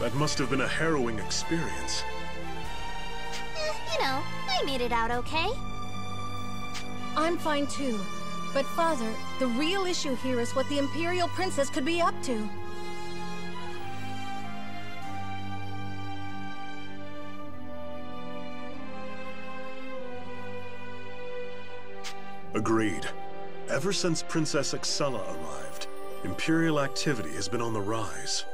That must have been a harrowing experience. Eh, you know, I made it out okay. I'm fine too. But father, the real issue here is what the Imperial Princess could be up to. Agreed. Ever since Princess Excella arrived, Imperial activity has been on the rise.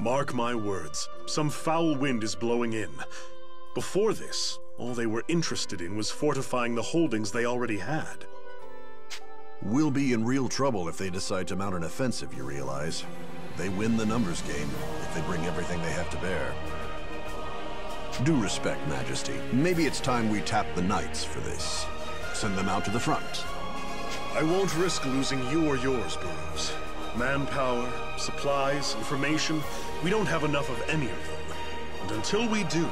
Mark my words, some foul wind is blowing in. Before this, all they were interested in was fortifying the holdings they already had. We'll be in real trouble if they decide to mount an offensive, you realize. They win the numbers game if they bring everything they have to bear. Due respect, Majesty. Maybe it's time we tap the Knights for this. Send them out to the front. I won't risk losing you or yours, Burroughs. Manpower, supplies, information, we don't have enough of any of them. And until we do,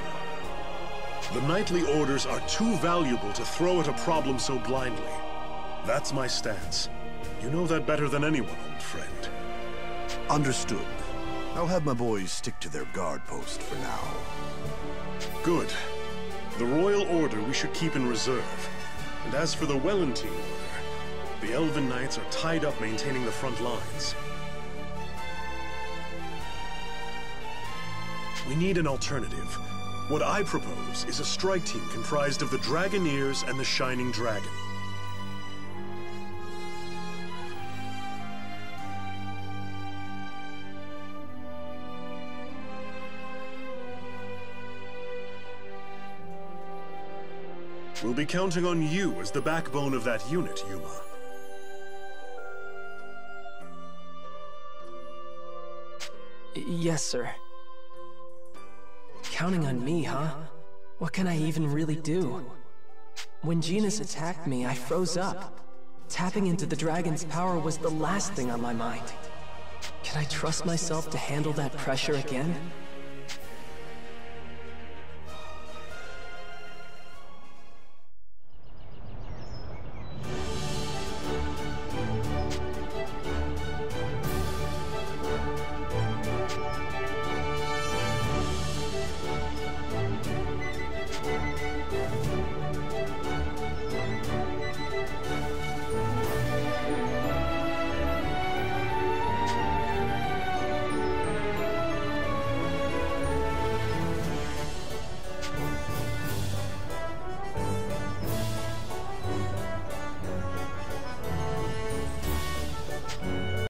the knightly orders are too valuable to throw at a problem so blindly. That's my stance. You know that better than anyone, old friend. Understood. I'll have my boys stick to their guard post for now. Good. The Royal Order we should keep in reserve. And as for the Wellentine Order, the Elven Knights are tied up maintaining the front lines. We need an alternative. What I propose is a strike team comprised of the Dragoneers and the Shining Dragon. We'll be counting on you as the backbone of that unit, Yuma. Yes, sir. Counting on me, huh? What can I even really do? When Jinas attacked me, I froze up. Tapping into the dragon's power was the last thing on my mind. Can I trust myself to handle that pressure again?